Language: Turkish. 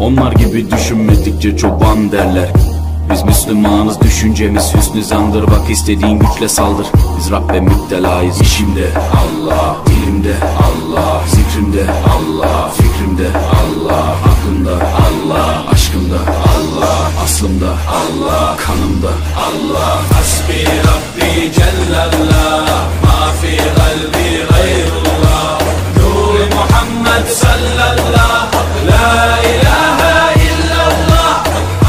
Onlar gibi düşünmedikçe çoban derler. Biz Müslümanız düşüncemiz hüsnü zandır. Bak istediğin güçle saldır. Biz Rabbe müptelayız. İşimde Allah Dilimde Allah Zikrimde Allah Fikrimde Allah Aklımda Allah Aşkımda Allah Aslımda Allah Kanımda Allah. Hasbi Rabbi Cellallah Ma fi kalbi gayrullah. Nur Muhammed sallallahu